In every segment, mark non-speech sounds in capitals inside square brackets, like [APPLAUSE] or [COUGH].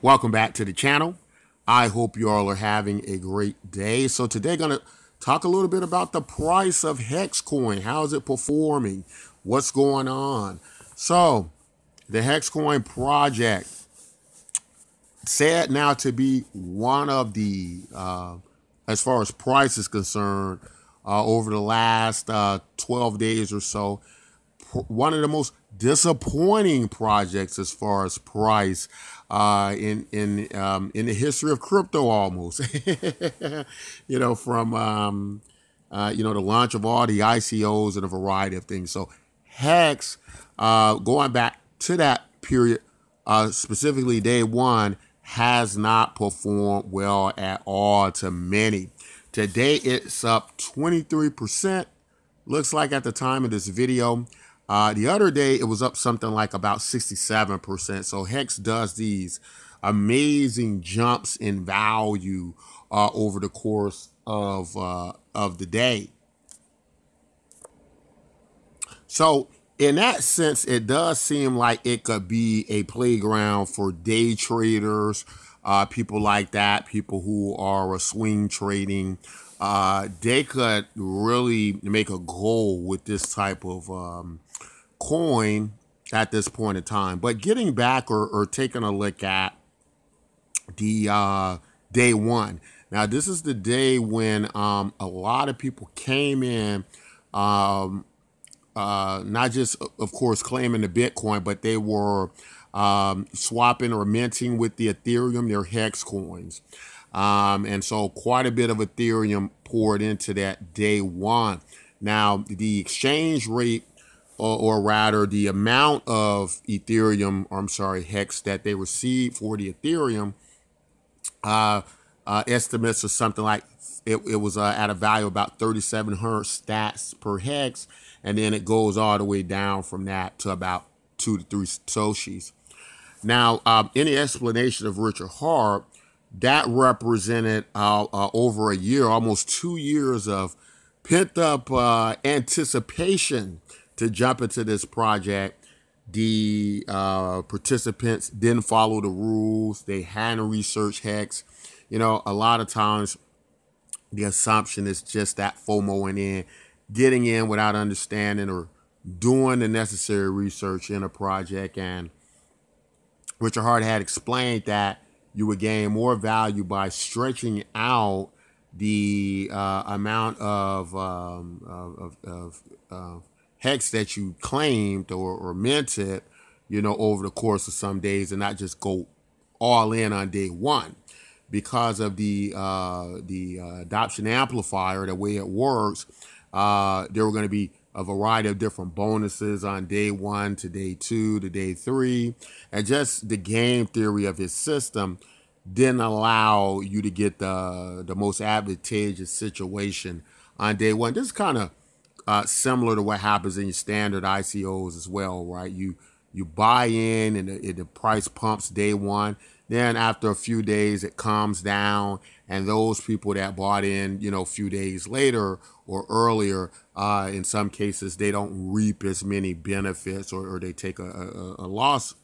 Welcome back to the channel. I hope you all are having a great day. So today gonna talk a little bit about the price of Hex coin. How is it performing? What's going on? So the Hex coin project said now to be one of the, uh, as far as price is concerned, uh, over the last uh, 12 days or so, one of the most disappointing projects as far as price uh, in in um, in the history of crypto, almost. [LAUGHS] you know, from um, uh, you know the launch of all the ICOs and a variety of things. So Hex, uh, going back to that period, uh, specifically day one, has not performed well at all to many. Today it's up 23%. Looks like at the time of this video. Uh, the other day, it was up something like about 67%. So Hex does these amazing jumps in value uh, over the course of, uh, of the day. So in that sense, it does seem like it could be a playground for day traders, uh, people like that, people who are swing trading. Uh, they could really make a goal with this type of um, coin at this point in time. But getting back or, or taking a look at the uh, day one. Now, this is the day when um, a lot of people came in, um, uh, not just, of course, claiming the Bitcoin, but they were um, swapping or minting with the Ethereum, their hex coins. Um, and so quite a bit of Ethereum poured into that day one. Now, the exchange rate or, or rather the amount of Ethereum, or I'm sorry, Hex that they received for the Ethereum, uh, uh, estimates are something like it, it was uh, at a value about 3,700 sats per hex, and then it goes all the way down from that to about two to three satoshis. Now, um, any explanation of Richard Heart that represented uh, uh, over a year, almost two years of pent up uh, anticipation to jump into this project, the uh, participants didn't follow the rules. They hadn't researched hex. You know, a lot of times the assumption is just that FOMOing in, getting in without understanding or doing the necessary research in a project. And Richard Heart had explained that you would gain more value by stretching out the uh, amount of, um, of, of, of hex that you claimed or, or minted, you know, over the course of some days and not just go all in on day one because of the uh, the uh, adoption amplifier, the way it works, uh, there were going to be a variety of different bonuses on day one to day two to day three, and just the game theory of his system didn't allow you to get the the most advantageous situation on day one. This is kind of uh, similar to what happens in your standard ICOs as well, right? You you buy in and the, the, price pumps day one. Then after a few days, it calms down, and those people that bought in, you know, a few days later or earlier, uh, in some cases, they don't reap as many benefits or, or they take a, a, a loss.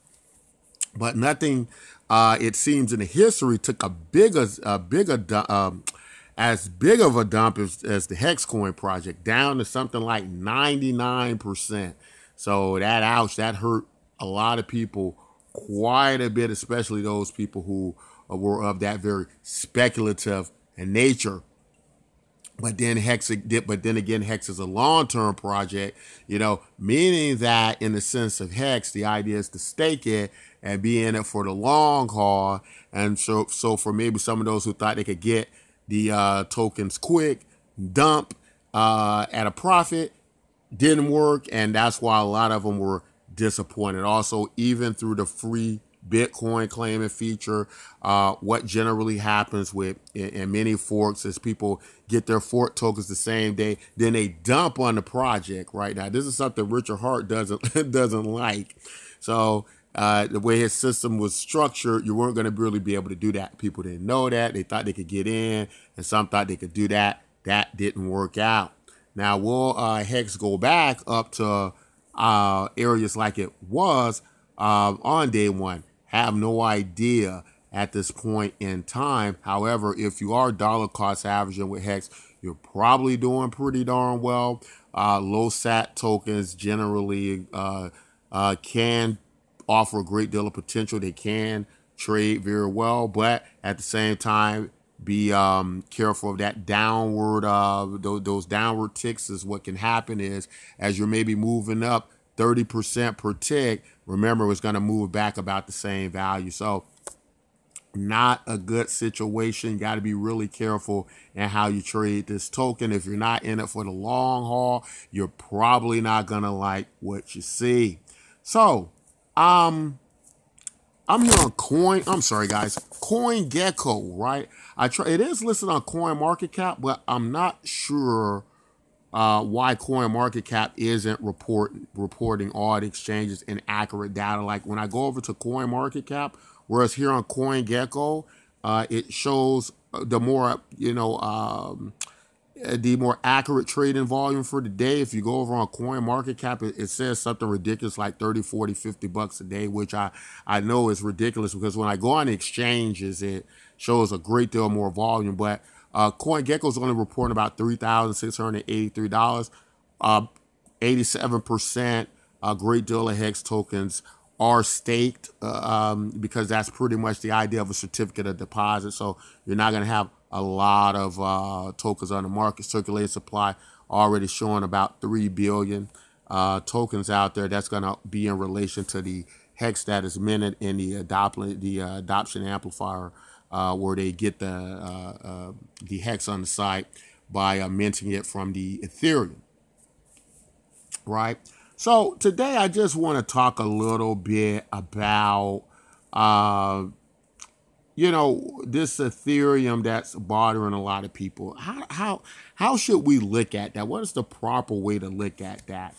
But nothing, uh, it seems, in the history took a bigger, a bigger um, as big of a dump as, as the Hexcoin project, down to something like 99%. So that ouch, that hurt a lot of people quite a bit, especially those people who were of that very speculative nature. But then Hex, but then again, Hex is a long-term project, you know, meaning that in the sense of Hex, the idea is to stake it and be in it for the long haul. And so, so for maybe some of those who thought they could get the uh, tokens quick, dump uh, at a profit. Didn't work, and that's why a lot of them were disappointed. Also, even through the free Bitcoin claiming feature, uh, what generally happens with in, in, many forks is people get their fork tokens the same day, then they dump on the project. Right now, this is something Richard Heart doesn't [LAUGHS] doesn't like. So uh, the way his system was structured, you weren't going to really be able to do that. People didn't know that. They thought they could get in, and some thought they could do that. That didn't work out. Now, will uh, Hex go back up to uh, areas like it was uh, on day one? Have no idea. at this point in time. However, if you are dollar cost averaging with Hex, you're probably doing pretty darn well. Uh, low sat tokens generally uh, uh, can offer a great deal of potential. They can trade very well, but at the same time, be um, careful of that downward uh, those, those downward ticks is what can happen is as you're maybe moving up 30% per tick remember it's going to move back about the same value. So not a good situation. Got to be really careful in how you trade this token. If you're not in it for the long haul you're probably not going to like what you see. So um I'm here on Coin. I'm sorry, guys. Coin Gecko, right? I try. It is listed on Coin Market Cap, but I'm not sure uh, why Coin Market Cap isn't report reporting all the exchanges and accurate data. Like when I go over to Coin Market Cap, whereas here on Coin Gecko, uh, it shows the more you know. Um, uh, the more accurate trading volume for the day. If you go over on coin market cap it, it, says something ridiculous like 30 40 50 bucks a day which i i know is ridiculous because when i go on exchanges it shows a great deal more volume. But uh is only reporting about $3683 uh 87% a great deal of hex tokens are staked uh, um, because that's pretty much the idea of a certificate of deposit so you're not going to have a lot of uh, tokens on the market. Circulating supply already showing about 3 billion uh, tokens out there. That's going to be in relation to the hex that is minted in the, adopt, the adoption amplifier uh, where they get the, uh, uh, the hex on the site by minting it from the Ethereum. Right? So today I just want to talk a little bit about you know, this Ethereum that's bothering a lot of people. How how how should we look at that? What is the proper way to look at that?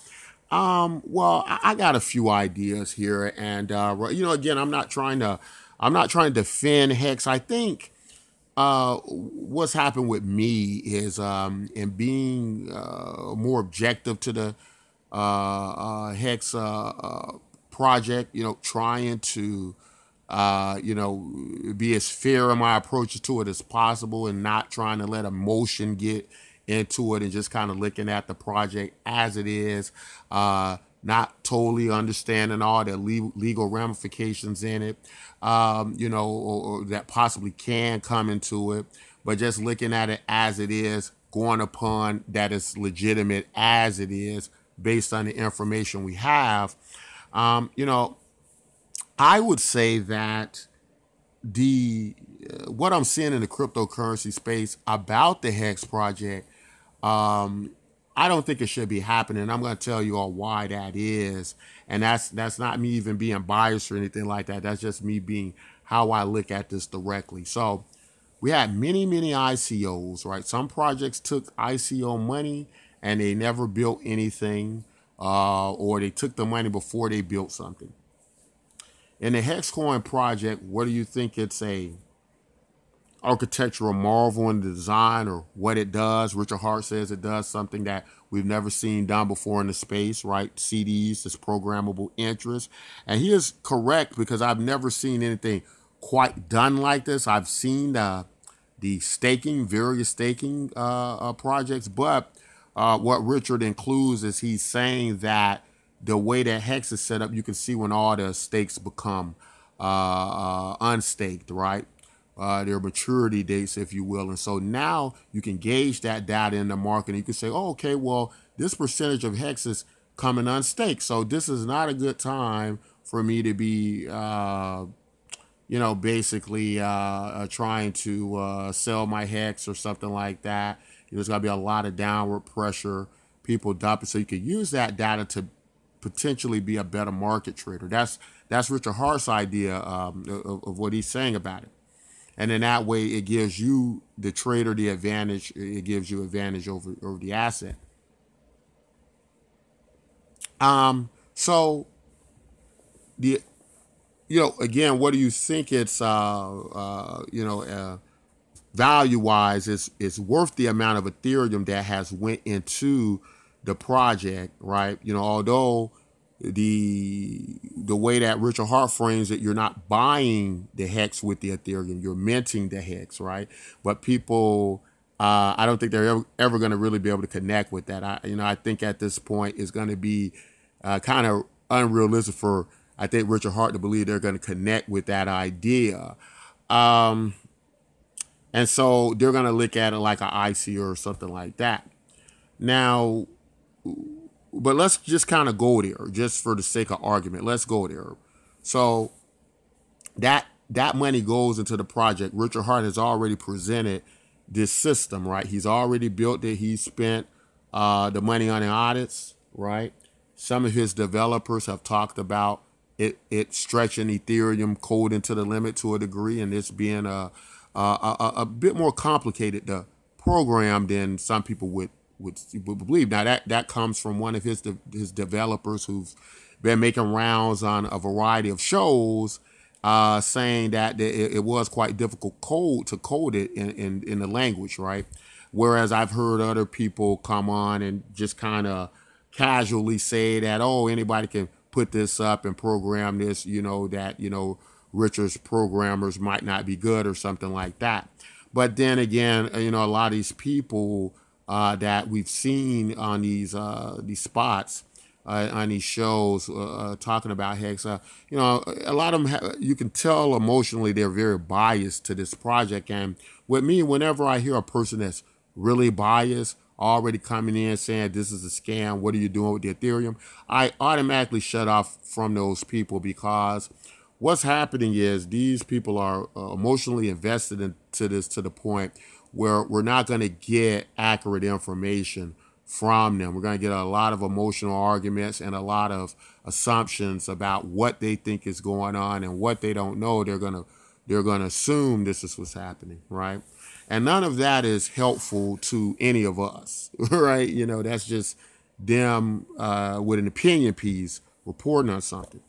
Um, well, I, got a few ideas here, and uh, you know, again, I'm not trying to I'm not trying to defend Hex. I think uh, what's happened with me is um, in being uh, more objective to the uh, uh, Hex uh, uh, project. You know, trying to uh, you know, be as fair in my approach to it as possible and not trying to let emotion get into it and just kind of looking at the project as it is, uh, not totally understanding all the legal ramifications in it, um, you know, or, or that possibly can come into it, but just looking at it as it is, going upon that is legitimate as it is based on the information we have. Um, you know, I would say that the uh, what I'm seeing in the cryptocurrency space about the Hex project, um, I don't think it should be happening. I'm going to tell you all why that is, and that's that's not me even being biased or anything like that. That's just me being how I look at this directly. So we had many many ICOs, right? Some projects took ICO money and they never built anything, uh, or they took the money before they built something. In the Hexcoin project, what do you think it's a architectural marvel in the design or what it does? Richard Heart says it does something that we've never seen done before in the space, right? CDs, this programmable interest. And he is correct because I've never seen anything quite done like this. I've seen uh, the staking, various staking uh, uh, projects, but uh, what Richard includes is he's saying that the way that hex is set up, you can see when all the stakes become uh, uh, unstaked, right? Uh, their maturity dates, if you will. And so now you can gauge that data in the market. And you can say, oh, okay, well, this percentage of hex is coming unstaked. So this is not a good time for me to be, uh, you know, basically uh, uh trying to uh, sell my hex or something like that. There's going to be a lot of downward pressure, people dumping. So you can use that data to potentially be a better market trader. That's that's Richard Heart's idea um, of, of, what he's saying about it. And in that way, it gives you the trader the advantage. It gives you advantage over over the asset. Um. So the you know again, what do you think it's uh uh you know uh, value wise? It's it's worth the amount of Ethereum that has went into the project, right? You know, although the the way that Richard Heart frames it, you're not buying the hex with the Ethereum, you're minting the hex, right? But people, uh, I don't think they're ever, ever going to really be able to connect with that. I, you know, I think at this point it's going to be uh, kind of unrealistic for I think Richard Heart to believe they're going to connect with that idea. Um, and so they're going to look at it like an IC or something like that. Now, but let's just kind of go there, just for the sake of argument. Let's go there. So that that money goes into the project. Richard Heart has already presented this system, right? He's already built it. He spent uh, the money on the audits, right? Some of his developers have talked about it, it stretching Ethereum code into the limit to a degree, and this being a a, a, a bit more complicated to program than some people would would, would believe. Now that that comes from one of his de- his developers who's been making rounds on a variety of shows, uh, saying that it, it, was quite difficult code to code it in, in, in the language, right? Whereas I've heard other people come on and just kind of casually say that, oh, anybody can put this up and program this, you know, that, you know, Richard's programmers might not be good or something like that. But then again, you know, a lot of these people uh, that we've seen on these uh, these spots uh, on these shows uh, uh, talking about Hex. Uh, you know, a lot of them you can tell emotionally they're very biased to this project. And with me, whenever I hear a person that's really biased, already coming in saying this is a scam, what are you doing with the Ethereum? I automatically shut off from those people because what's happening is these people are emotionally invested into this to the point where we're not going to get accurate information from them. We're going to get a lot of emotional arguments and a lot of assumptions about what they think is going on and what they don't know. They're going to they're going to assume this is what's happening, right? And none of that is helpful to any of us, [LAUGHS] right? You know, that's just them uh, with an opinion piece reporting on something.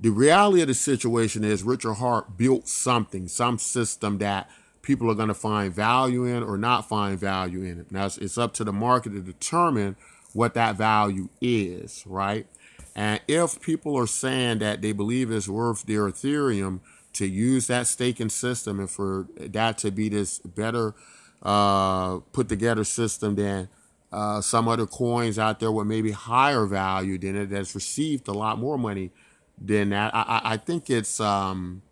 The reality of the situation is Richard Heart built something, some system that people are going to find value in or not find value in. Now, it's, it's up to the market to determine what that value is, right? And if people are saying that they believe it's worth their Ethereum to use that staking system and for that to be this better uh, put together system than uh, some other coins out there with maybe higher value than it that's received a lot more money than that. I, I think it's um,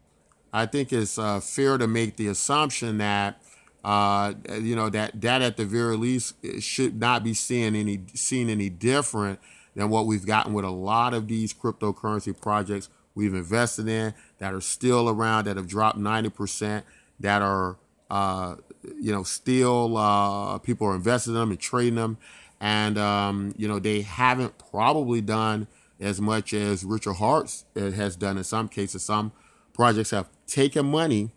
I think it's uh, fair to make the assumption that uh, you know that that at the very least should not be seeing any seen any different than what we've gotten with a lot of these cryptocurrency projects we've invested in that are still around that have dropped 90% that are uh, you know still uh, people are investing in them and trading them and um, you know they haven't probably done as much as Richard Hearts has done in some cases. Some projects have taken money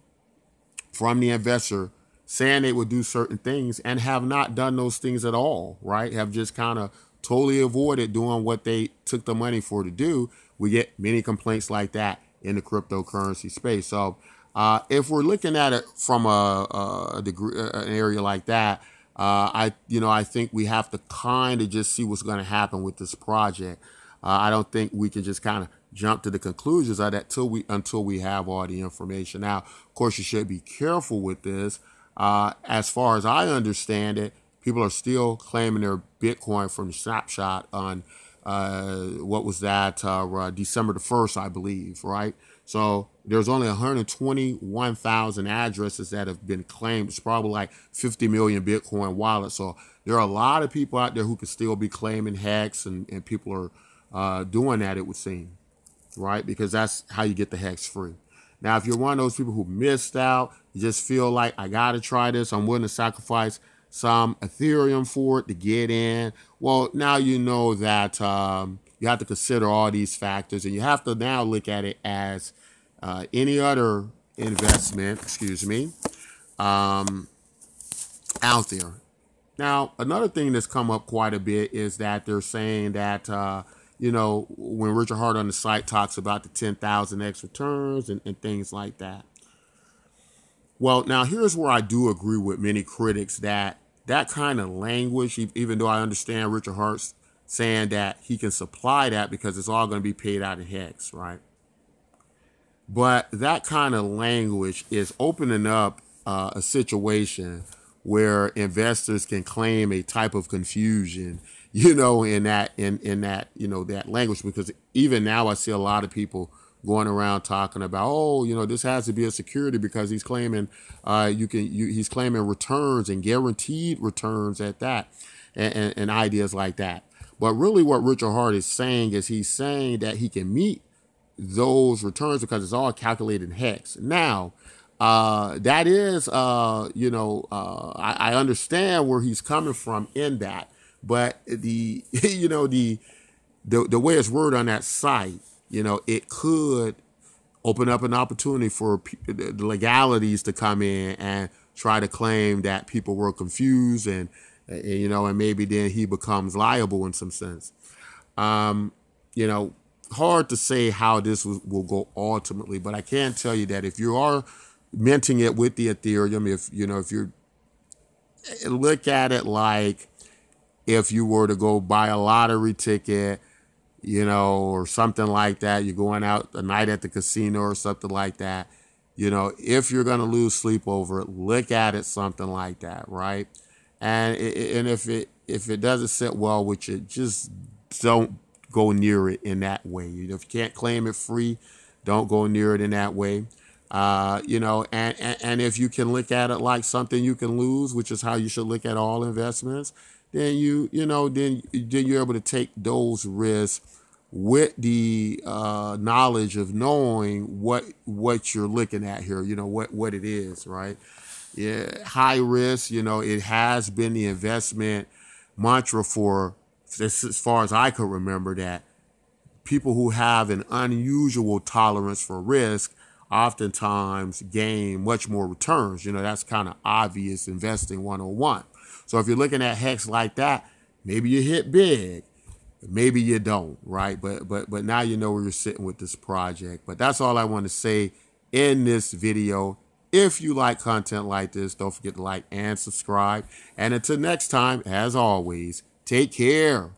from the investor saying they would do certain things and have not done those things at all, right? Have just kind of totally avoided doing what they took the money for to do. We get many complaints like that in the cryptocurrency space. So, uh, if we're looking at it from a, a degree, an area like that, uh, I, you know, I think we have to kind of just see what's going to happen with this project. Uh, I don't think we can just kind of jump to the conclusions of that till we until we have all the information. Now, of course, you should be careful with this. Uh, as far as I understand it, people are still claiming their Bitcoin from snapshot on uh, what was that uh, uh December the first, I believe, right? So there's only 121,000 addresses that have been claimed. It's probably like 50 million Bitcoin wallets. So there are a lot of people out there who could still be claiming hex, and, and people are uh, doing that, it would seem, right? Because that's how you get the hex free. Now, if you're one of those people who missed out, you just feel like I got to try this, I'm willing to sacrifice some Ethereum for it to get in. Well, now you know that um, you have to consider all these factors, and you have to now look at it as uh, any other investment, excuse me, um, out there. Now, another thing that's come up quite a bit is that they're saying that uh, you know, when Richard Heart on the site talks about the 10,000x returns and, and things like that. Well, now here's where I do agree with many critics that that kind of language, even though I understand Richard Heart's saying that he can supply that because it's all going to be paid out in hex, right? But that kind of language is opening up uh, a situation where investors can claim a type of confusion, [LAUGHS] you know, in that in in that you know that language because even now I see a lot of people going around talking about oh you know this has to be a security because he's claiming uh, you can you, he's claiming returns and guaranteed returns at that and, and, and ideas like that. But really, what Richard Heart is saying is he's saying that he can meet those returns because it's all calculated in hex. Now, uh, that is, uh, you know, uh, I, I, understand where he's coming from in that, but the, [LAUGHS] you know, the, the the way it's worded on that site, you know, it could open up an opportunity for the legalities to come in and try to claim that people were confused and, and you know, and maybe then he becomes liable in some sense. Um, you know, hard to say how this will, will go ultimately, but I can tell you that if you are minting it with the Ethereum. If you know, if you look at it like if you were to go buy a lottery ticket, you know, or something like that, you're going out a night at the casino or something like that. You know, if you're going to lose sleep over it, look at it something like that, right? And and if it if it doesn't sit well with you, just don't go near it in that way. If you can't claim it free, don't go near it in that way. Uh, you know, and, and, and if you can look at it like something you can lose, which is how you should look at all investments, then you you know then then you're able to take those risks with the uh, knowledge of knowing what what you're looking at here. You know what what it is, right? Yeah, high risk. You know, it has been the investment mantra for as far as I could remember that people who have an unusual tolerance for risk oftentimes gain much more returns. You know, that's kind of obvious investing 101. So if you're looking at hex like that, maybe you hit big, maybe you don't, right? But but but now you know where you're sitting with this project. But that's all I want to say in this video. If you like content like this, don't forget to like and subscribe. And until next time, as always, take care.